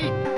You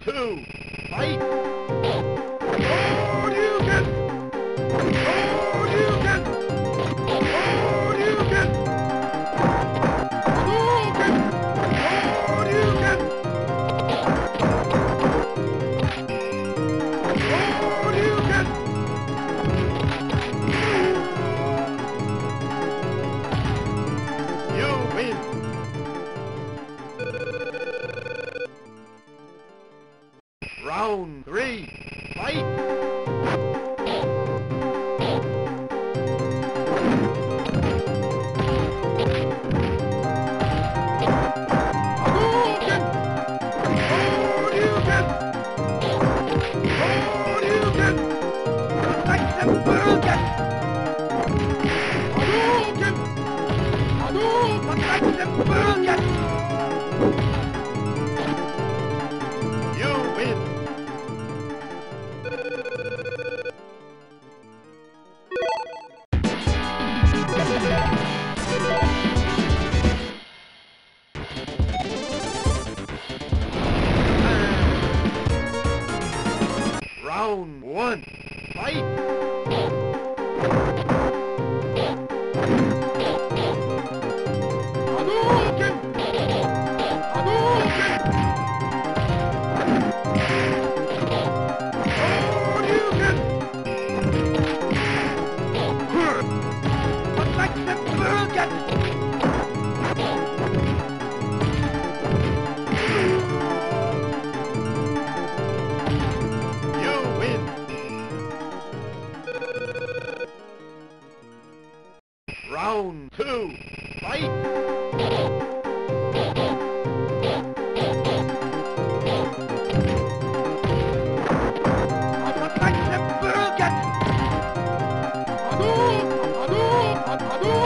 two. Fight. Adiós.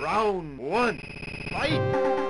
Round one. Fight!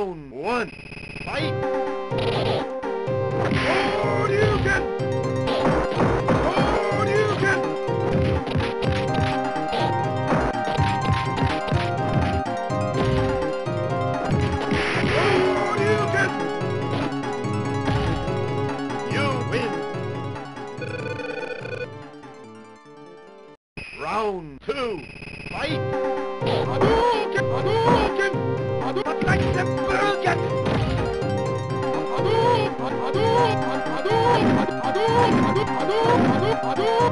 Round one. Fight! Oh, you can... 好的，好的，好的。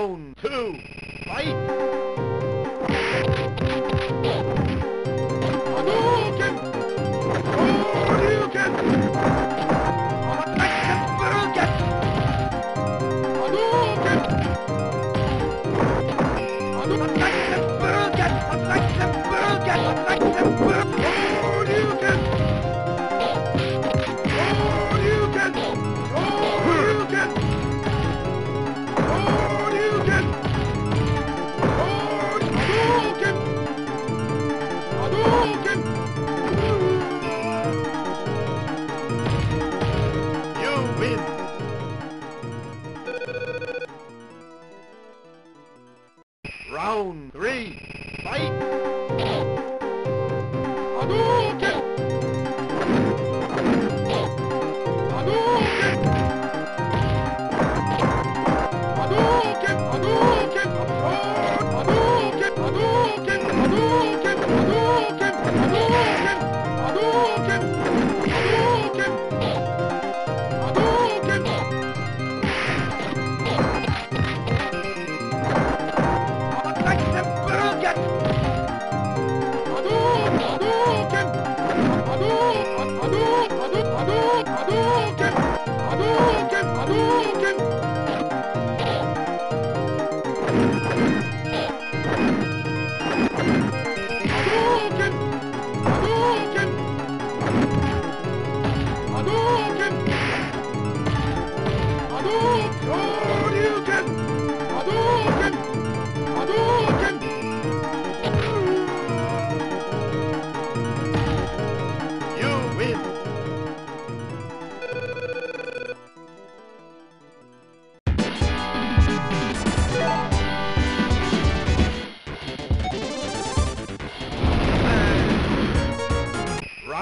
round two, fight!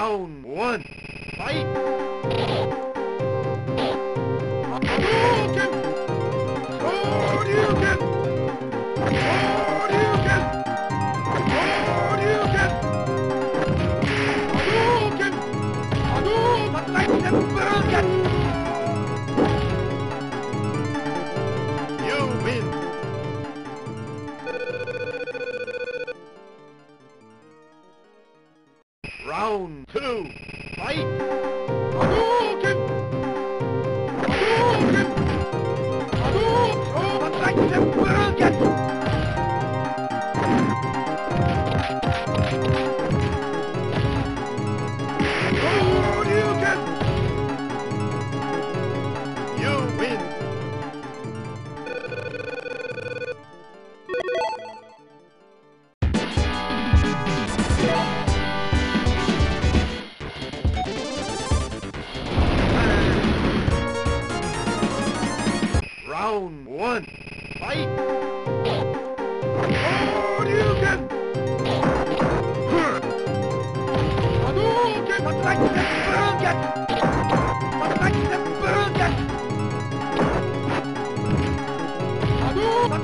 Round one. Fight!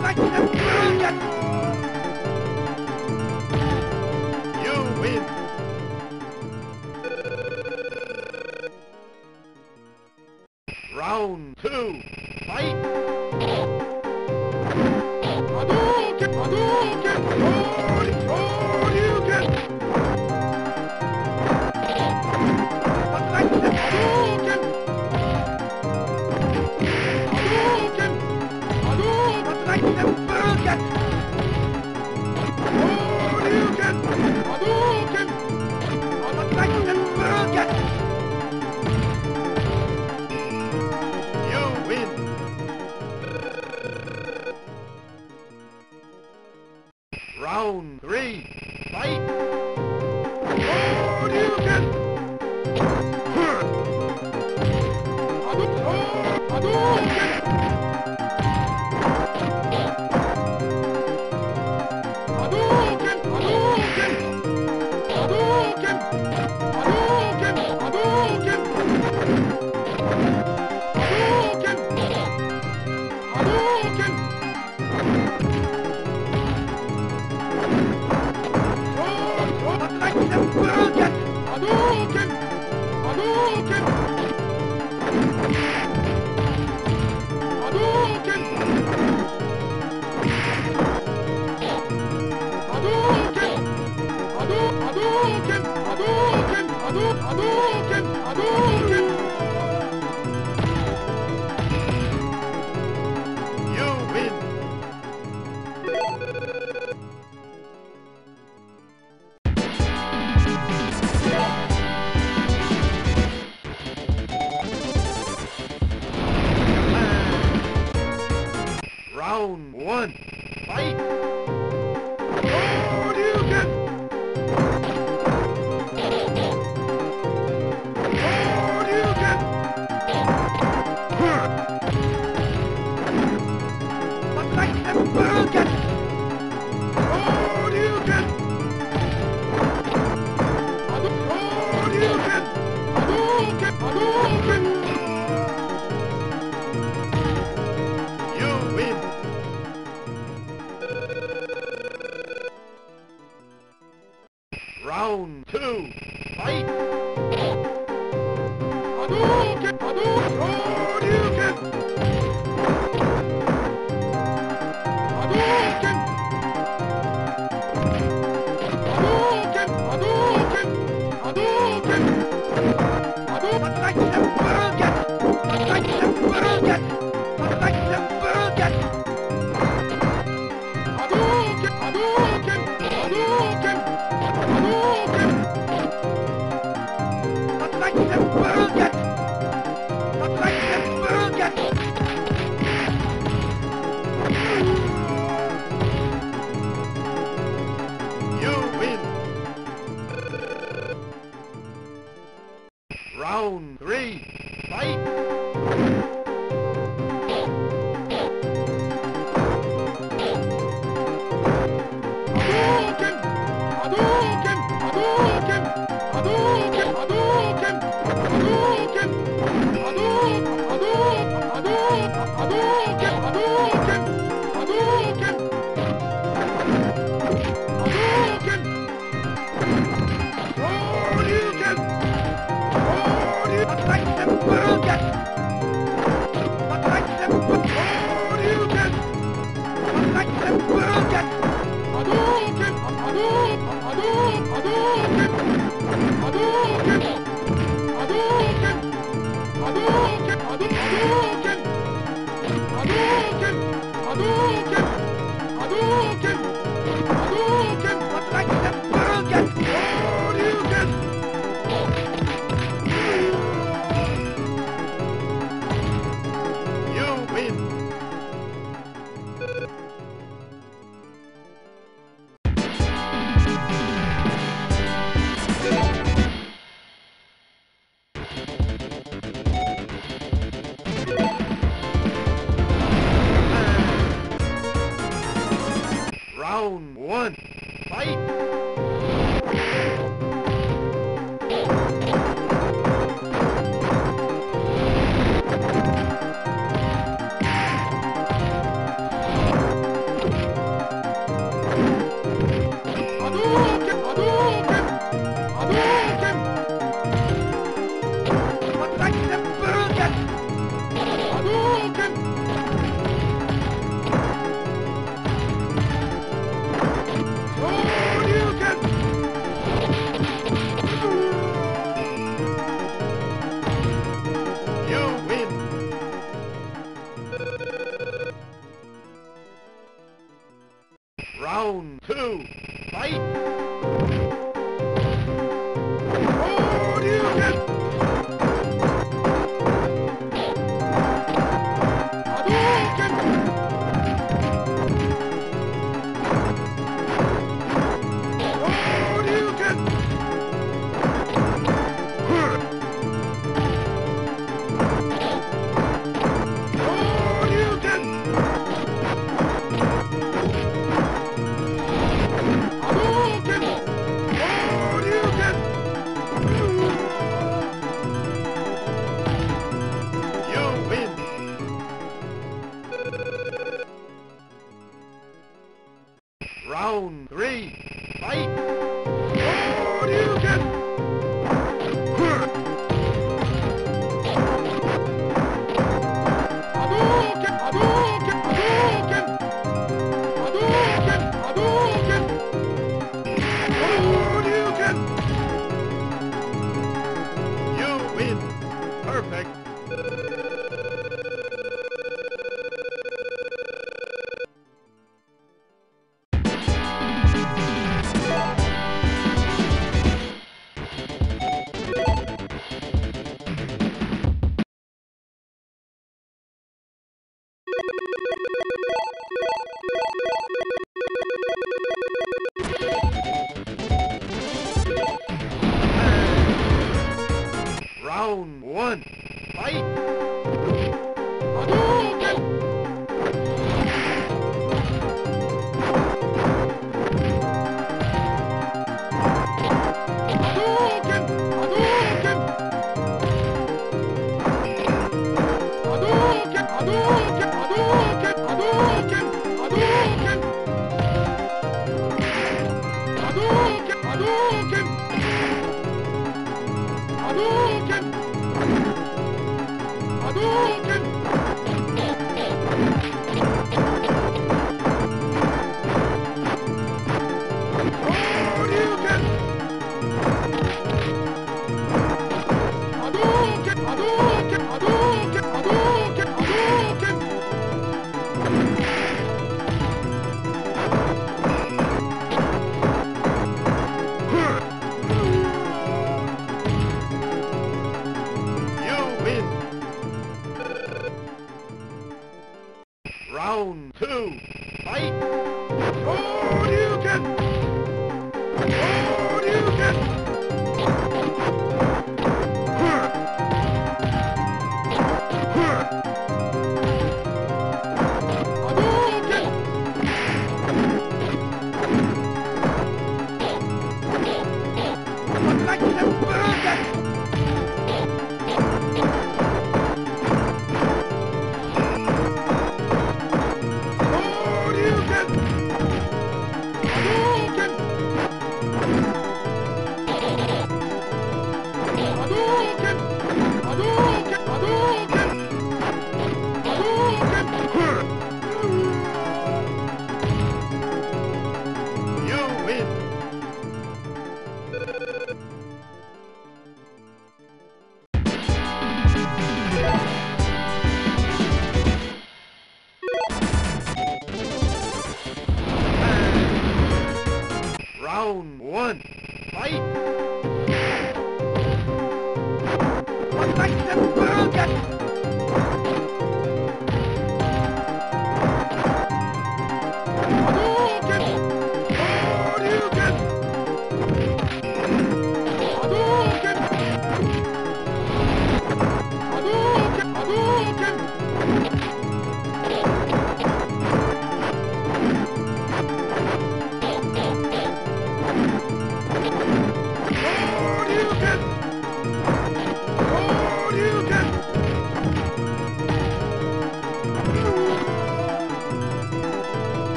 Like that!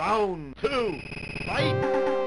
Round two. Fight!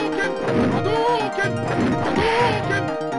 ممكن ممكن ممكن